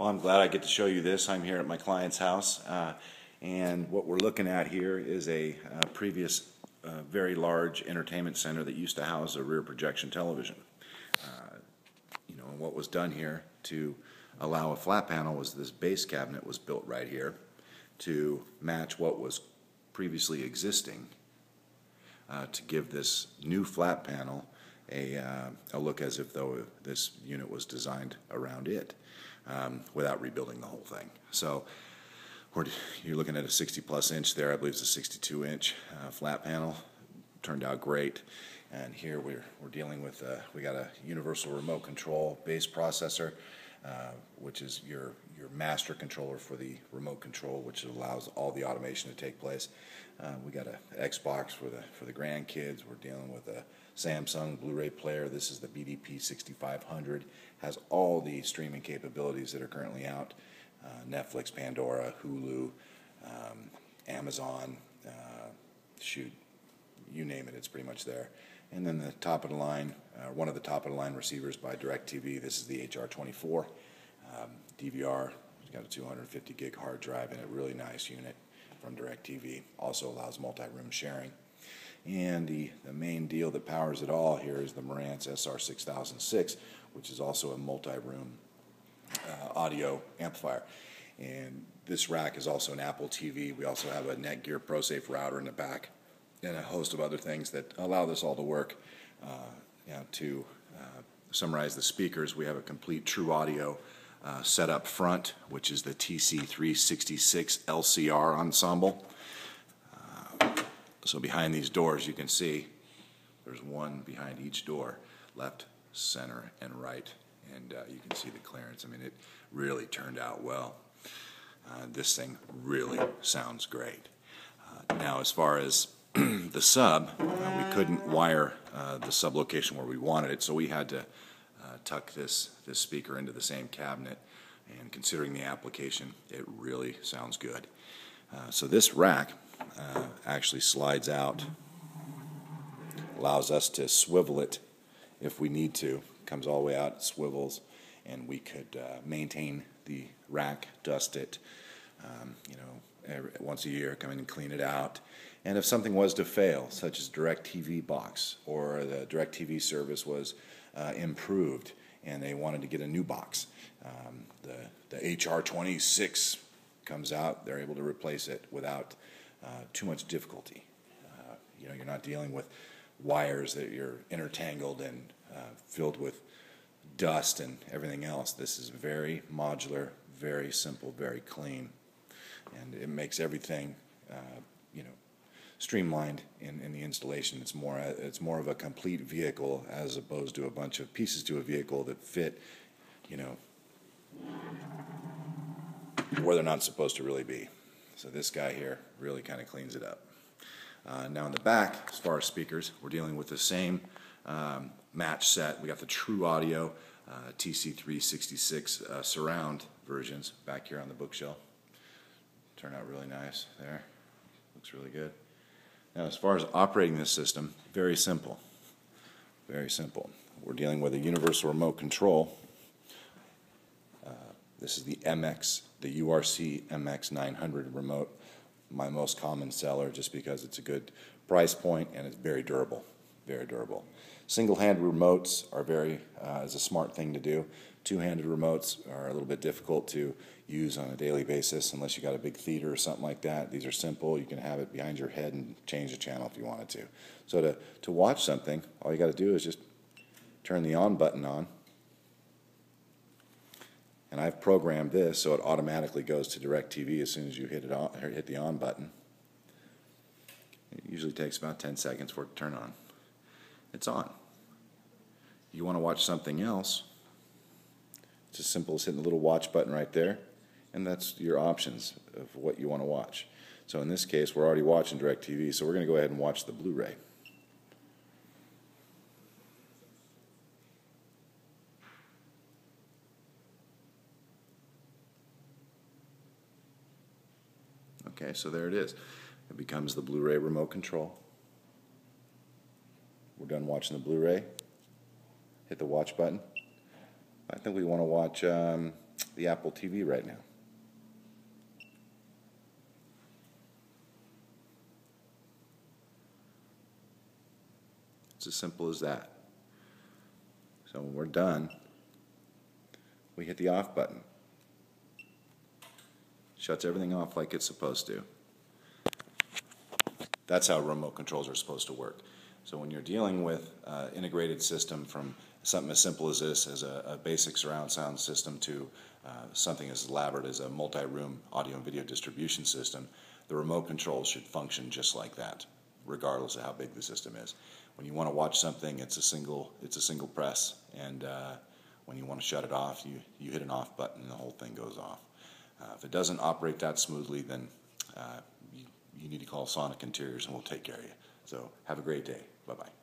Well, I'm glad I get to show you this. I'm here at my client's house, uh, and what we're looking at here is a uh, previous uh, very large entertainment center that used to house a rear projection television. Uh, you know, and what was done here to allow a flat panel was this base cabinet was built right here to match what was previously existing uh, to give this new flat panel a, a look as if though this unit was designed around it um, without rebuilding the whole thing. So you're looking at a 60 plus inch there. I believe it's a 62 inch uh, flat panel. Turned out great. And here we're, we're dealing with, uh, we got a universal remote control base processor, uh, which is your, your master controller for the remote control, which allows all the automation to take place. Uh, we got an Xbox for the, for the grandkids. We're dealing with a Samsung Blu-ray player. This is the BDP 6500. Has all the streaming capabilities that are currently out. Uh, Netflix, Pandora, Hulu, um, Amazon, uh, shoot, you name it, it's pretty much there. And then the top of the line, uh, one of the top of the line receivers by DirecTV. This is the HR24 um, DVR. It's got a 250 gig hard drive and a really nice unit from DirecTV. Also allows multi-room sharing. And the, the main deal that powers it all here is the Marantz SR6006, which is also a multi-room uh, audio amplifier. And this rack is also an Apple TV. We also have a Netgear ProSafe router in the back and a host of other things that allow this all to work. Uh, you know, to uh, summarize the speakers, we have a complete TruAudio uh, set up front, which is the TC366 LCR ensemble. So behind these doors, you can see there's one behind each door, left, center, and right. And uh, you can see the clearance. I mean, it really turned out well. Uh, this thing really sounds great. Uh, now, as far as the sub, uh, we couldn't wire uh, the sub location where we wanted it, so we had to uh, tuck this, this speaker into the same cabinet. And considering the application, it really sounds good. so this rack uh, actually slides out, allows us to swivel it if we need to. Comes all the way out, swivels, and we could uh, maintain the rack, dust it, um, you know, every, once a year, come in and clean it out. And if something was to fail, such as DirecTV box or the DirecTV service was uh, improved and they wanted to get a new box, um, the, the HR26 comes out, they're able to replace it without uh, too much difficulty. Uh, you know, you're not dealing with wires that you're intertangled and uh, filled with dust and everything else. This is very modular, very simple, very clean, and it makes everything, you know, streamlined in, in the installation. It's more it's more of a complete vehicle as opposed to a bunch of pieces to a vehicle that fit, you know, where they're not supposed to really be. So this guy here really kind of cleans it up. Uh, now in the back, as far as speakers, we're dealing with the same um, match set. We got the TruAudio uh, TC366 uh, surround versions back here on the bookshelf. Turned out really nice there. Looks really good. Now as far as operating this system, very simple. Very simple. We're dealing with a universal remote control. Uh, this is the MX the URC MX900 remote, my most common seller just because it's a good price point and it's very durable, very durable. Single-handed remotes are very, uh, is a smart thing to do. Two-handed remotes are a little bit difficult to use on a daily basis unless you got a big theater or something like that. These are simple. You can have it behind your head and change the channel if you wanted to. So to, to watch something, all you got to do is just turn the on button on and I've programmed this so it automatically goes to DirecTV as soon as you hit it on, hit the on button. It usually takes about 10 seconds for it to turn on. It's on. You want to watch something else, it's as simple as hitting the little watch button right there, and that's your options of what you want to watch. So in this case, we're already watching DirecTV, so we're going to go ahead and watch the Blu-ray. Okay, so there it is. It becomes the Blu-ray remote control. We're done watching the Blu-ray. Hit the watch button. I think we want to watch um, the the Apple TV right now. It's as simple as that. So when we're done, we hit the off button. Shuts everything off like it's supposed to. That's how remote controls are supposed to work. So when you're dealing with uh, integrated system from something as simple as this, as a, a basic surround sound system, to uh, something as elaborate as a multi-room audio and video distribution system, the remote controls should function just like that, regardless of how big the system is. When you want to watch something, it's a single it's a single press, and uh, when you want to shut it off, you you hit an off button, and the whole thing goes off. Uh, if it doesn't operate that smoothly, then uh, you, you need to call Sonic Interiors, and we'll take care of you. So have a great day. Bye bye.